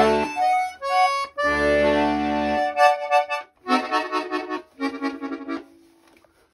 Bye.